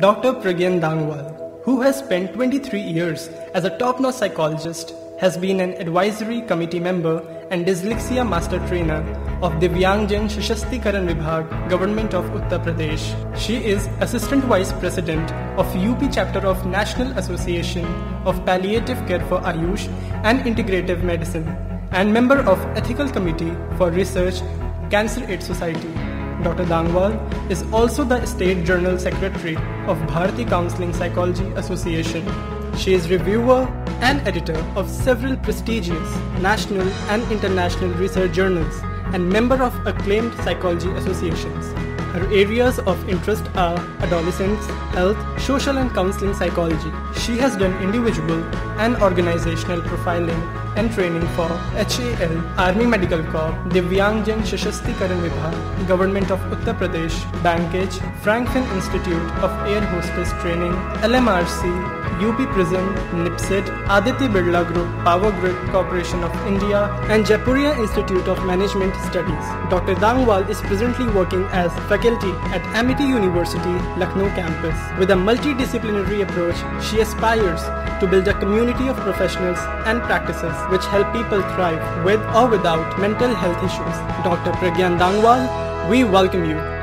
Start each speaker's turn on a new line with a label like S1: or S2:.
S1: Dr. Pragyan Dangwal, who has spent 23 years as a top-notch psychologist, has been an advisory committee member and dyslexia master trainer of Divyangjan Sashaktikaran Vibhag, Government of Uttar Pradesh. She is Assistant Vice President of UP Chapter of National Association of Palliative Care for Ayush and Integrative Medicine and member of Ethical Committee for Research, Cancer Aid Society. Dr. Dangwal is also the State Journal Secretary of Bharati Counseling Psychology Association. She is reviewer and editor of several prestigious national and international research journals and member of acclaimed psychology associations. Her areas of interest are adolescents, health, social and counseling psychology. She has done individual and organizational profiling and training for HAL, Army Medical Corps, Divyangjan Sashaktikaran Vibhag, Government of Uttar Pradesh, Bankage, Franklin Institute of Air Hostess Training, LMRC, UP Prism, NIPSID, Aditya Birla Group, Power Grid Corporation of India, and Jaipuria Institute of Management Studies. Dr. Dangwal is presently working as faculty at Amity University, Lucknow campus. With a multidisciplinary approach, she aspires to build a community of professionals and practices which help people thrive with or without mental health issues. Dr. Pragyan Dangwal, we welcome you